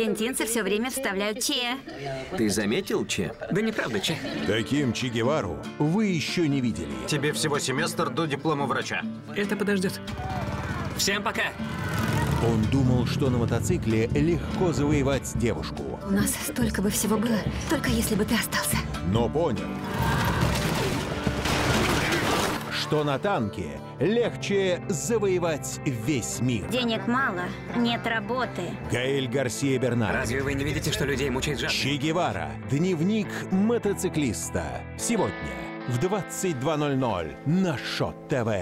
аргентинцы все время вставляют Че. Ты заметил, Че? Да неправда, Че. Таким Че Гевару вы еще не видели. Тебе всего семестр до диплома врача. Это подождет. Всем пока! Он думал, что на мотоцикле легко завоевать девушку, У нас столько бы всего было, только если бы ты остался. но понял, что на танке легче завоевать весь мир. Денег мало, нет работы. Гаэль Гарсия Берналь. Разве вы не видите, что людей мучает жажда? Че Гевара. Дневник мотоциклиста. Сегодня в 22.00 на Шот ТВ.